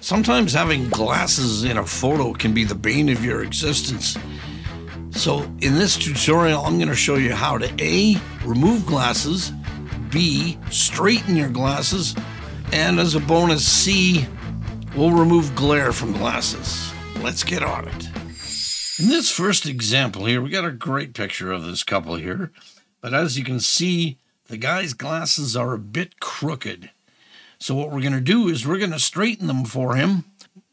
Sometimes having glasses in a photo can be the bane of your existence. So, in this tutorial, I'm going to show you how to A, remove glasses, B, straighten your glasses, and as a bonus, C, we'll remove glare from glasses. Let's get on it. In this first example here, we got a great picture of this couple here, but as you can see, the guy's glasses are a bit crooked. So what we're going to do is we're going to straighten them for him.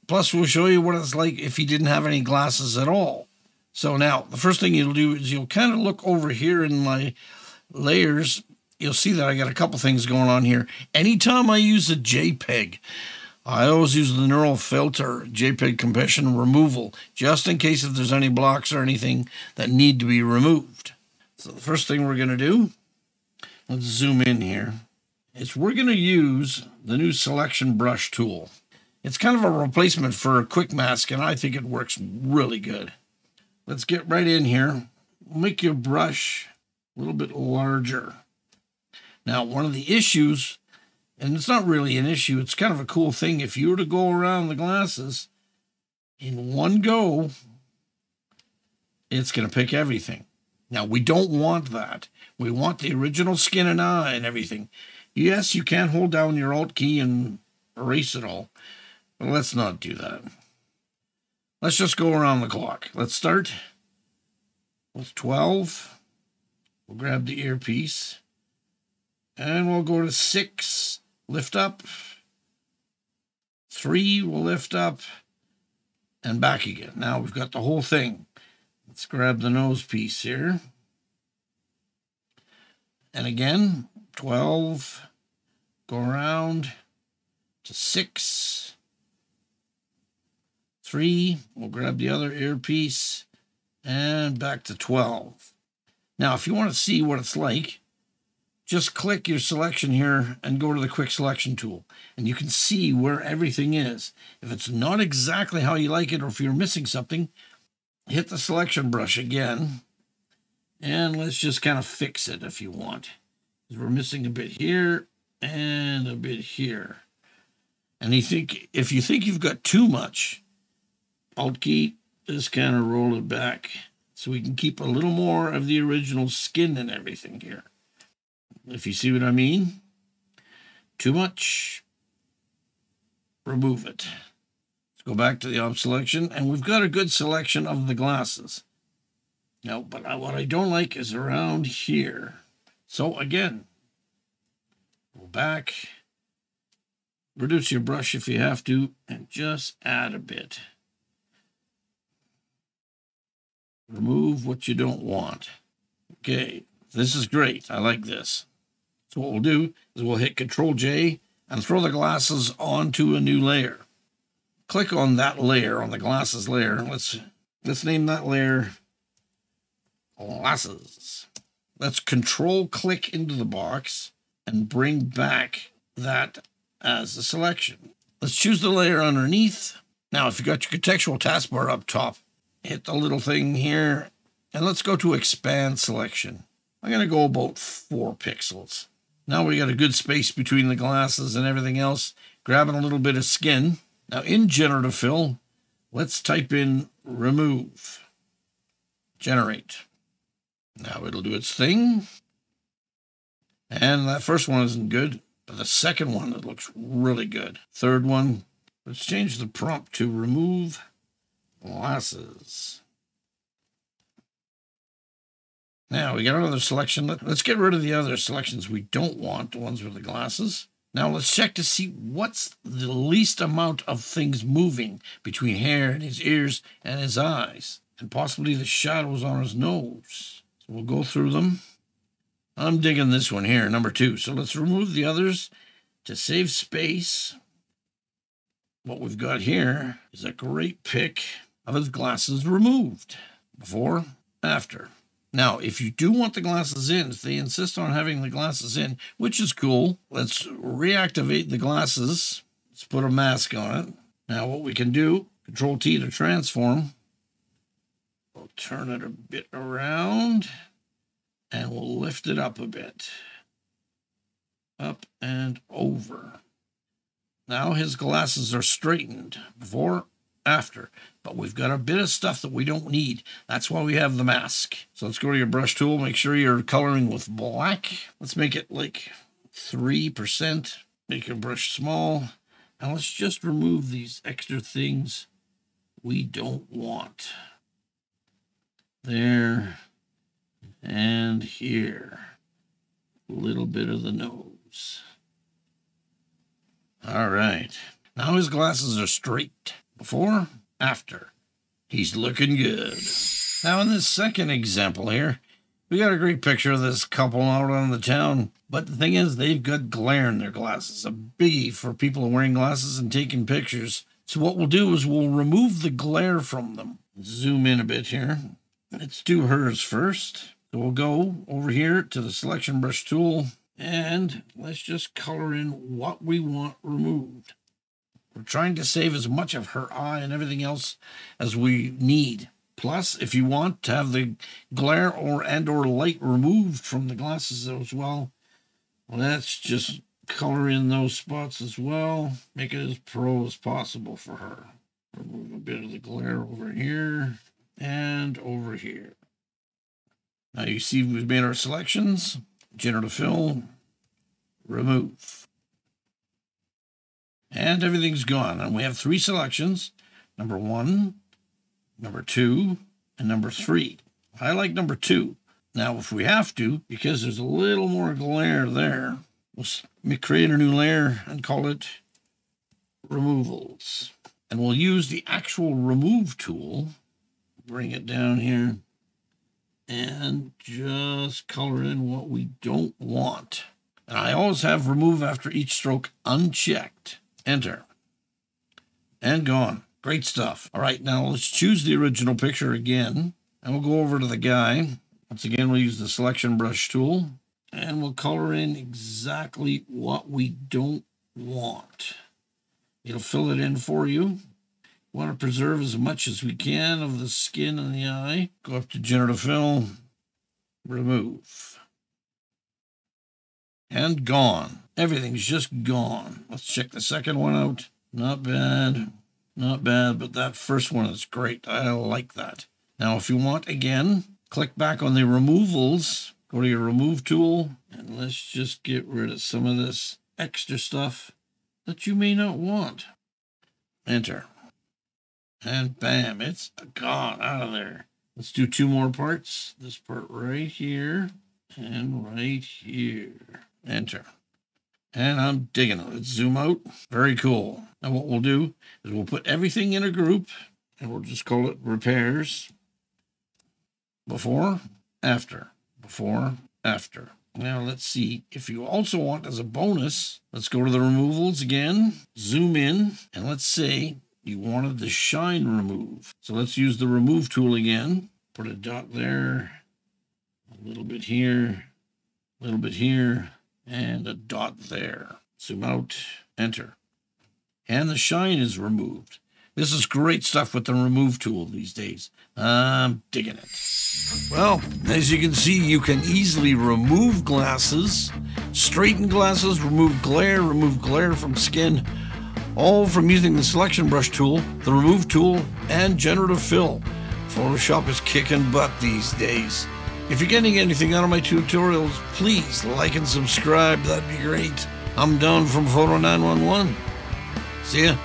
Plus, we'll show you what it's like if he didn't have any glasses at all. So now, the first thing you'll do is you'll kind of look over here in my layers. You'll see that I got a couple things going on here. Anytime I use a JPEG, I always use the neural filter, JPEG compression removal, just in case if there's any blocks or anything that need to be removed. So the first thing we're going to do, let's zoom in here is we're going to use the new selection brush tool. It's kind of a replacement for a quick mask, and I think it works really good. Let's get right in here. Make your brush a little bit larger. Now, one of the issues, and it's not really an issue, it's kind of a cool thing. If you were to go around the glasses in one go, it's going to pick everything. Now, we don't want that. We want the original skin and eye and everything. Yes, you can hold down your Alt key and erase it all, but let's not do that. Let's just go around the clock. Let's start with 12. We'll grab the earpiece, and we'll go to 6, lift up. 3 We'll lift up, and back again. Now we've got the whole thing. Let's grab the nose piece here. And again, 12, go around to 6, 3, we'll grab the other earpiece, and back to 12. Now, if you want to see what it's like, just click your selection here and go to the quick selection tool and you can see where everything is. If it's not exactly how you like it or if you're missing something, hit the selection brush again and let's just kind of fix it if you want we're missing a bit here and a bit here. And you think if you think you've got too much, Alt key, just kind of roll it back so we can keep a little more of the original skin and everything here. If you see what I mean, too much, remove it. Let's go back to the op selection, and we've got a good selection of the glasses. Now, but what I don't like is around here. So again, go back, reduce your brush if you have to, and just add a bit. Remove what you don't want. Okay, this is great. I like this. So what we'll do is we'll hit Control J and throw the glasses onto a new layer. Click on that layer, on the glasses layer. Let's let's name that layer glasses. Let's control click into the box and bring back that as a selection. Let's choose the layer underneath. Now, if you got your contextual taskbar up top, hit the little thing here, and let's go to expand selection. I'm going to go about four pixels. Now we got a good space between the glasses and everything else. Grabbing a little bit of skin. Now in generative fill, let's type in remove, generate. Now it'll do its thing. And that first one isn't good, but the second one, it looks really good. Third one, let's change the prompt to remove glasses. Now we got another selection. Let's get rid of the other selections we don't want, the ones with the glasses. Now let's check to see what's the least amount of things moving between hair and his ears and his eyes, and possibly the shadows on his nose. We'll go through them. I'm digging this one here, number two. So let's remove the others to save space. What we've got here is a great pic of his glasses removed. Before, after. Now, if you do want the glasses in, if they insist on having the glasses in, which is cool, let's reactivate the glasses. Let's put a mask on it. Now, what we can do, Control T to transform. Turn it a bit around and we'll lift it up a bit. Up and over. Now his glasses are straightened before, after. But we've got a bit of stuff that we don't need. That's why we have the mask. So let's go to your brush tool. Make sure you're coloring with black. Let's make it like 3%. Make your brush small. And let's just remove these extra things we don't want. There and here. A little bit of the nose. All right. Now his glasses are straight. Before, after. He's looking good. Now in this second example here, we got a great picture of this couple out on the town. But the thing is, they've got glare in their glasses. A biggie for people wearing glasses and taking pictures. So what we'll do is we'll remove the glare from them. Zoom in a bit here. Let's do hers first. So we'll go over here to the selection brush tool and let's just color in what we want removed. We're trying to save as much of her eye and everything else as we need. Plus, if you want to have the glare or and or light removed from the glasses as well, let's just color in those spots as well. Make it as pro as possible for her. Remove a bit of the glare over here and over here. Now you see we've made our selections. Generative fill, remove. And everything's gone. And we have three selections. Number one, number two, and number three. I like number two. Now, if we have to, because there's a little more glare there, we'll create a new layer and call it removals. And we'll use the actual remove tool, bring it down here, and just color in what we don't want. And I always have remove after each stroke unchecked. Enter. And gone. Great stuff. All right, now let's choose the original picture again. And we'll go over to the guy. Once again, we'll use the selection brush tool. And we'll color in exactly what we don't want. It'll fill it in for you. Want to preserve as much as we can of the skin and the eye. Go up to generative fill, remove. And gone. Everything's just gone. Let's check the second one out. Not bad. Not bad, but that first one is great. I like that. Now, if you want, again, click back on the removals. Go to your remove tool, and let's just get rid of some of this extra stuff that you may not want. Enter. And bam, it's gone out of there. Let's do two more parts. This part right here and right here. Enter. And I'm digging it. Let's zoom out. Very cool. Now what we'll do is we'll put everything in a group and we'll just call it repairs. Before, after, before, after. Now let's see. If you also want as a bonus, let's go to the removals again, zoom in, and let's say you wanted the shine remove. So let's use the remove tool again. Put a dot there, a little bit here, a little bit here, and a dot there. Zoom out, enter. And the shine is removed. This is great stuff with the remove tool these days. I'm digging it. Well, as you can see, you can easily remove glasses, straighten glasses, remove glare, remove glare from skin, all from using the selection brush tool, the remove tool, and generative fill. Photoshop is kicking butt these days. If you're getting anything out of my tutorials, please like and subscribe. That'd be great. I'm Don from Photo 911. See ya.